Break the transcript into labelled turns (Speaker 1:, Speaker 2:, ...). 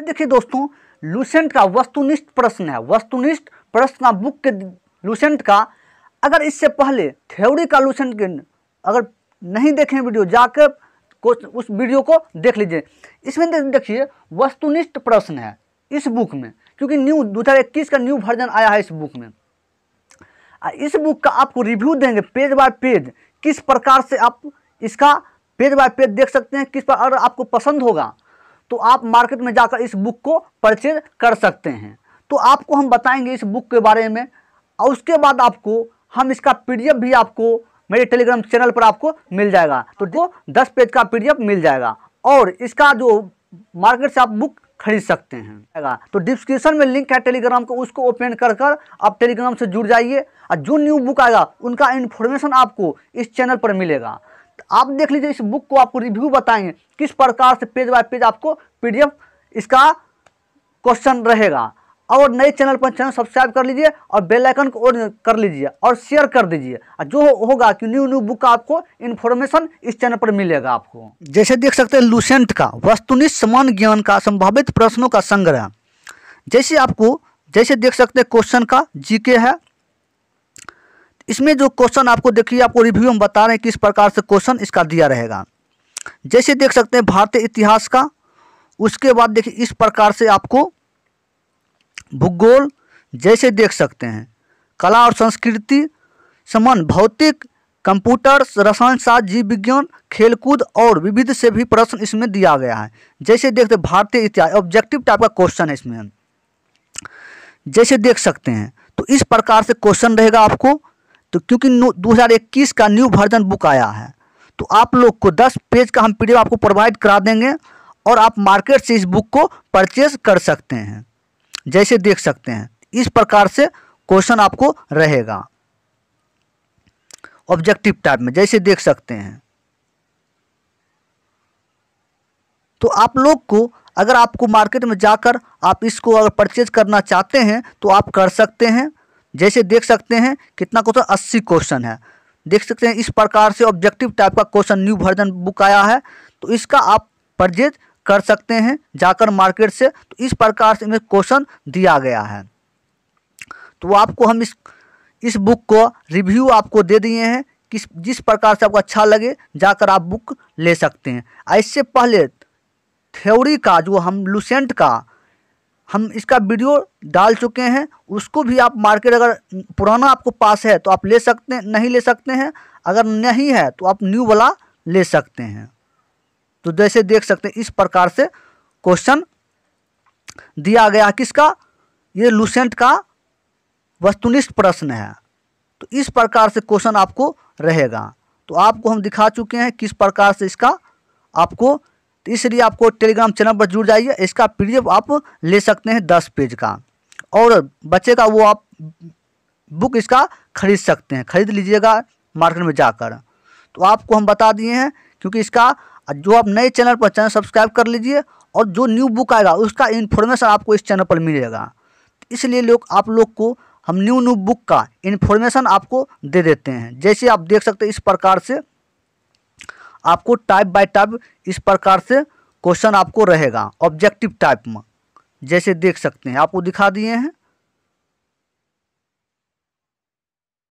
Speaker 1: देखिए दोस्तों लूसेंट का वस्तुनिष्ठ प्रश्न है। वस्तुनिष्ठ प्रश्न बुक के लूसेंट का, अगर इससे पहले थ्योरी का लूसेंट के अगर नहीं देखें वीडियो जाकर उस वीडियो को देख लीजिए। इसमें देखिए, वस्तुनिष्ठ प्रश्न है इस बुक में, क्योंकि न्यू दो इक्कीस का न्यू वर्जन आया है इस बुक में। इस बुक का आपको रिव्यू देंगे पेज बाय पेज किस प्रकार से आप इसका पेज बाय पेज देख सकते हैं, किस पर अगर आपको पसंद होगा तो आप मार्केट में जाकर इस बुक को परचेज कर सकते हैं। तो आपको हम बताएँगे इस बुक के बारे में, और उसके बाद आपको हम इसका पीडीएफ भी आपको मेरे टेलीग्राम चैनल पर आपको मिल जाएगा। तो जो दस पेज का पीडीएफ मिल जाएगा, और इसका जो मार्केट से आप बुक खरीद सकते हैं। तो डिस्क्रिप्शन में लिंक है टेलीग्राम को, उसको ओपन कर कर आप टेलीग्राम से जुड़ जाइए, और जो न्यू बुक आएगा, उनका इन्फॉर्मेशन आपको इस चैनल पर मिलेगा। आप देख लीजिए, इस बुक को आपको रिव्यू बताएँगे किस प्रकार से पेज बाय पेज आपको पीडीएफ इसका क्वेश्चन रहेगा। और नए चैनल पर चैनल सब्सक्राइब कर लीजिए और बेल आइकन को कर लीजिए और शेयर कर दीजिए। जो होगा कि न्यू न्यू बुक का आपको इन्फॉर्मेशन इस चैनल पर मिलेगा आपको। जैसे देख सकते हैं लूसेंट का वस्तुनिष्ठ समान ज्ञान का संभावित प्रश्नों का संग्रह। जैसे आपको, जैसे देख सकते हैं क्वेश्चन का जीके है। इसमें जो क्वेश्चन आपको देखिए, आपको रिव्यू हम बता रहे हैं किस प्रकार से क्वेश्चन इसका दिया रहेगा। जैसे देख सकते हैं, भारतीय इतिहास का, उसके बाद देखिए, इस प्रकार से आपको भूगोल जैसे देख सकते हैं। कला और संस्कृति समान भौतिक, कंप्यूटर, रसायन शास्त्र, जीव विज्ञान, खेलकूद और विविध से भी प्रश्न इसमें दिया गया है। जैसे देखते भारतीय इतिहास ऑब्जेक्टिव टाइप का क्वेश्चन है इसमें। जैसे देख सकते हैं तो इस प्रकार से क्वेश्चन रहेगा आपको। तो क्योंकि 2021 का न्यू वर्जन बुक आया है तो आप लोग को 10 पेज का हम पीडीएफ आपको प्रोवाइड करा देंगे और आप मार्केट से इस बुक को परचेज कर सकते हैं, जैसे देख सकते हैं। इस प्रकार से क्वेश्चन आपको रहेगा। ऑब्जेक्टिव टाइप में जैसे देख सकते हैं। तो आप लोग को अगर आपको मार्केट में जाकर आप इसको अगर परचेज करना चाहते हैं तो आप कर सकते हैं। जैसे देख सकते हैं कितना क्वेश्चन अस्सी क्वेश्चन है। देख सकते हैं इस प्रकार से ऑब्जेक्टिव टाइप का क्वेश्चन न्यू वर्जन बुक आया है। तो इसका आप परजेज कर सकते हैं जाकर मार्केट से। तो इस प्रकार से इनमें क्वेश्चन दिया गया है। तो आपको हम इस इस बुक को रिव्यू आपको दे दिए हैं किस, जिस प्रकार से आपको अच्छा लगे जाकर आप बुक ले सकते हैं। इससे पहले थ्योरी का, जो हम लुसेंट का हम इसका वीडियो डाल चुके हैं, उसको भी आप मार्केट अगर पुराना आपको पास है तो आप ले सकते हैं, नहीं ले सकते हैं, अगर नहीं है तो आप न्यू वाला ले सकते हैं। तो जैसे देख सकते हैं, इस प्रकार से क्वेश्चन दिया गया किसका? ये लूसेंट का वस्तुनिष्ठ प्रश्न है। तो इस प्रकार से क्वेश्चन आपको रहेगा। तो आपको हम दिखा चुके हैं किस प्रकार से इसका आपको तो इसलिए आपको टेलीग्राम चैनल पर जुड़ जाइए। इसका पीडीएफ आप ले सकते हैं दस पेज का। और बच्चे का वो आप बुक इसका खरीद सकते हैं। खरीद लीजिएगा मार्केट में जाकर। तो आपको हम बता दिए हैं क्योंकि इसका जो आप नए चैनल पर चैनल सब्सक्राइब कर लीजिए और जो न्यू बुक आएगा, उसका इन्फॉर्मेशन आपको इस चैनल पर मिलेगा। तो इसलिए लोग, आप लोग को हम न्यू न्यू बुक का इन्फॉर्मेशन आपको दे देते हैं। जैसे आप देख सकते हैं इस प्रकार से आपको टाइप बाय टाइप इस प्रकार से क्वेश्चन आपको रहेगा। ऑब्जेक्टिव टाइप में। जैसे देख सकते हैं, आपको दिखा दिए हैं।